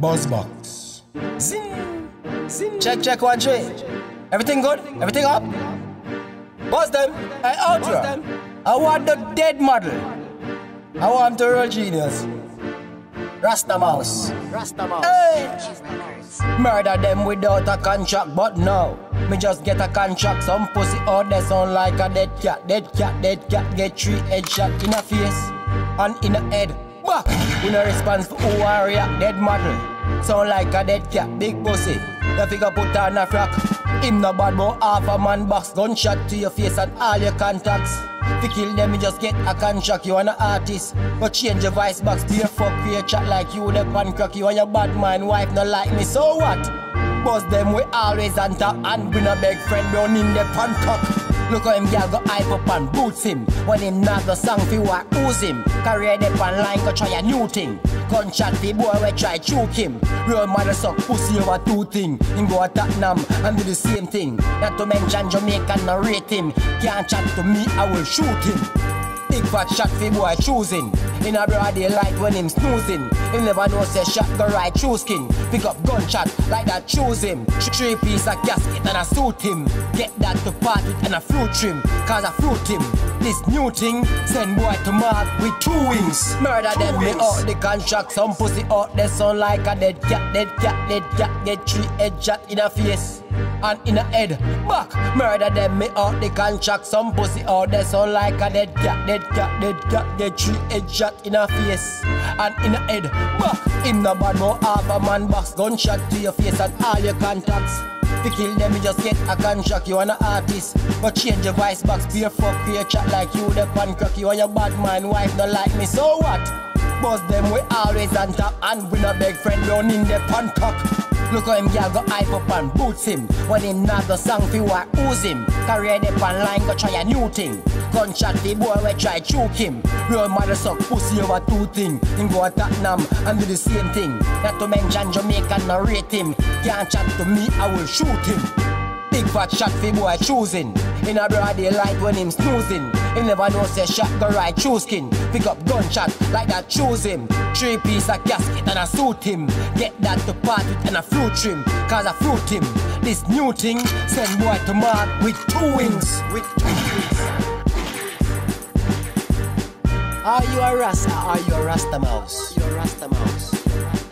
Buzzbox. Zing, zing. Check, check, one, three. Everything good? Everything up? Buzz them. I Hey, Ultra. I want the dead model. I want the real genius. Rasta Mouse. Rasta Mouse. Hey. Murder them without a contract, but no. Me just get a contract. Some pussy out there sound like a dead cat. Dead cat, dead cat. Get three headshot in a face and in a head. Back. We no response for who are react. Dead model. Sound like a dead cat. Big pussy. The figure put on a frock. Him no bad but half a man box. Gunshot to your face and all your contacts. To kill them, you just get a contract, you an artist. But change your voice box your fuck your chat like you the pan crack, you and your bad man wife not like me, so what? Buzz them we always on top and bring a big friend down in the pan cock. Look how him girl go hype up and boots him. When him not the song fi what ooze him. Career the pan line go try a new thing. Gunshot fi boy we try choke him. Real mother suck pussy over two thing. Him go attack Nam and do the same thing. Not to mention Jamaican narrate him. Can't chat to me I will shoot him. Big fat shot fi boy choosing. In a broad daylight when him snoozing. He never know say shot go right through skin. Pick up gunshot like that choose him. Three piece of casket and I suit him. Get that to party and a fruit trim. Cause I fruit him. This new thing send boy to mark with two wings. Murder them me out the contract. Some pussy out there sound like a dead cat, dead cat, dead cat. Get three head shot in a face and in a head. Back, murder them me out the contract. Some pussy out there sound like a dead cat, dead cat, dead cat. Get three head shot in a face and in a head. Back, him no bad but half a man box gunshot to your face and all your contacts. To kill them, you just get a contract, you an artist. But change your voice box, be a fuck, be a chat like you, the pan crack, you and your bad man wife not like me, so what? Buzz them, we always on top, and we no beg friend down in the pan cock. Look how him girl go hype up and boots him When him not the song fi what ooze him Career the pan line go try a new thing Gunshot the boy we try choke him. Real mother suck pussy over two thing. Him go attack Nam and do the same thing. Not to mention Jamaican narrate him. Can't chat to me I will shoot him. Big fat shot fi boy choosing. In a broad daylight when him snoozing. Him never know say shot go right through skin. Pick up gunshot like that choose him. Three piece of casket and I suit him. Get that to part with and a fruit trim. Cause I fruit him. This new thing send boy to mark with two wings. With two wings are you a Rasta? Are you a Rasta mouse? You're a Rasta mouse.